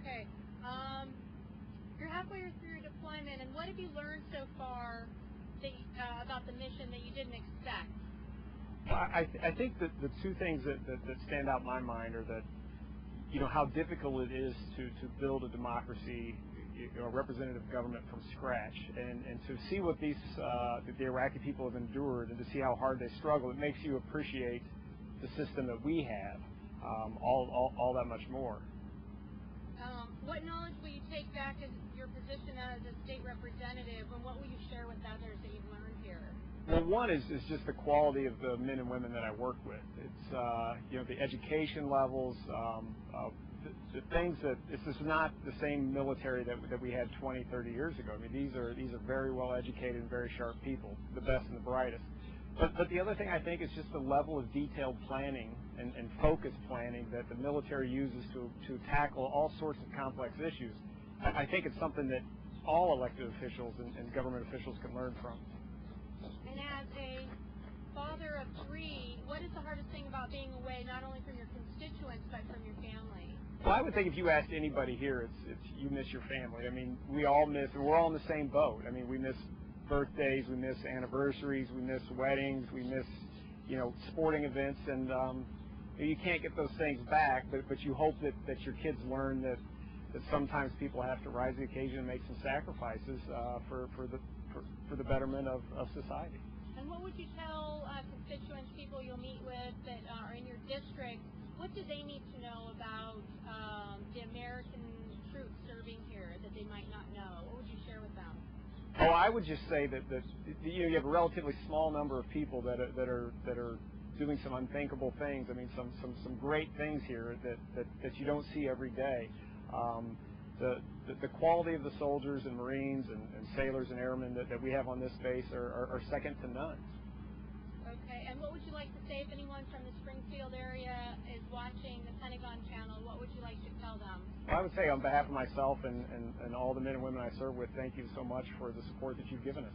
Okay. Um, you're halfway through your deployment, and what have you learned so far that, uh, about the mission that you didn't expect? I, th- I think that the two things that, that, that stand out in my mind are that, you know, how difficult it is to, to build a democracy, you know, representative government from scratch, and, and to see what these uh, the Iraqi people have endured, and to see how hard they struggle, it makes you appreciate the system that we have um, all, all all that much more. Um, what knowledge will you take back as your position as a state representative, and what will you share with others that you've learned here? Well, one is, is just the quality of the men and women that I work with. It's uh, you know the education levels, um, uh, the, the things that this is not the same military that that we had 20, 30 years ago. I mean these are these are very well educated and very sharp people, the best and the brightest. But, but the other thing I think is just the level of detailed planning and, and focused planning that the military uses to, to tackle all sorts of complex issues. I, think it's something that all elected officials and, and government officials can learn from. And as a father of three, what is the hardest thing about being away, not only from your constituents, but from your family? Well, I would think if you asked anybody here, it's, it's you miss your family. I mean, we all miss, and we're all in the same boat. I mean, we miss birthdays, we miss anniversaries, we miss weddings, we miss, you know, sporting events, and um, you can't get those things back. But but you hope that that your kids learn that that sometimes people have to rise to the occasion and make some sacrifices uh, for for the for, for the betterment of, of society. And what would you tell uh, constituents, people you'll meet with that are in your district? What do they need to know about um, the American troops serving here that they might not know? What would you share with them? Oh, I would just say that you have a relatively small number of people that are doing some unthinkable things. I mean, some some some great things here that you don't see every day. Um, the, quality of the soldiers and Marines and, sailors and airmen that, we have on this base are, second to none. Okay, and what would you like to say if anyone from the Springfield area is watching the Pentagon channel? What would you like to tell them? Well, I would say on behalf of myself and, all the men and women I serve with, thank you so much for the support that you've given us.